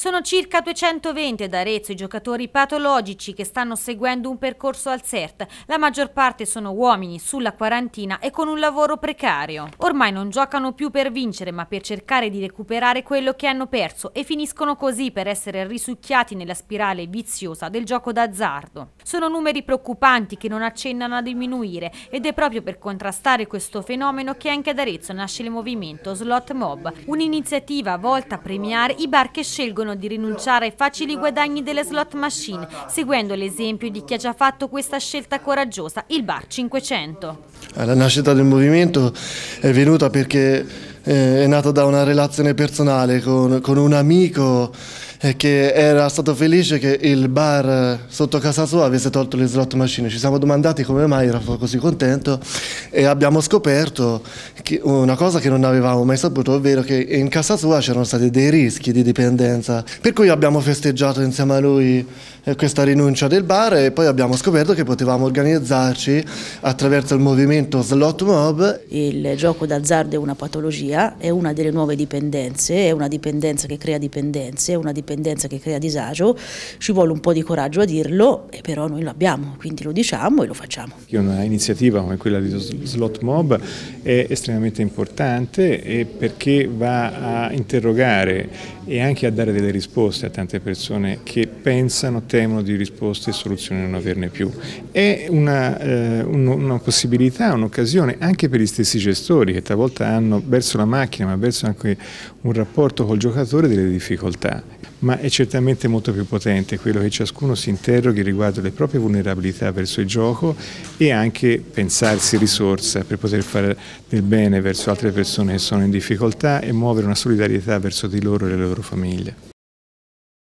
Sono circa 220 ad Arezzo i giocatori patologici che stanno seguendo un percorso al CERT. La maggior parte sono uomini sulla quarantina e con un lavoro precario. Ormai non giocano più per vincere ma per cercare di recuperare quello che hanno perso e finiscono così per essere risucchiati nella spirale viziosa del gioco d'azzardo. Sono numeri preoccupanti che non accennano a diminuire ed è proprio per contrastare questo fenomeno che anche ad Arezzo nasce il movimento Slot Mob, un'iniziativa volta a premiare i bar che scelgono di rinunciare ai facili guadagni delle slot machine, seguendo l'esempio di chi ha già fatto questa scelta coraggiosa, il Bar 500. La nascita del movimento è venuta perché eh, è nata da una relazione personale con, con un amico che era stato felice che il bar sotto casa sua avesse tolto le slot machine. Ci siamo domandati come mai era così contento e abbiamo scoperto una cosa che non avevamo mai saputo, ovvero che in casa sua c'erano stati dei rischi di dipendenza. Per cui abbiamo festeggiato insieme a lui eh, questa rinuncia del bar e poi abbiamo scoperto che potevamo organizzarci attraverso il movimento Slot Mob. Il gioco d'azzardo è una patologia, è una delle nuove dipendenze, è una dipendenza che crea dipendenze, è una dipendenza che crea disagio, ci vuole un po' di coraggio a dirlo, però noi lo abbiamo, quindi lo diciamo e lo facciamo. Una iniziativa come quella di Slot Mob è estremamente importante perché va a interrogare e anche a dare delle risposte a tante persone che pensano temono di risposte e soluzioni non averne più. È una, eh, una possibilità, un'occasione anche per gli stessi gestori che talvolta hanno verso la macchina ma verso anche un rapporto col giocatore delle difficoltà ma è certamente molto più potente quello che ciascuno si interroghi riguardo le proprie vulnerabilità verso il gioco e anche pensarsi risorsa per poter fare del bene verso altre persone che sono in difficoltà e muovere una solidarietà verso di loro e le loro famiglie.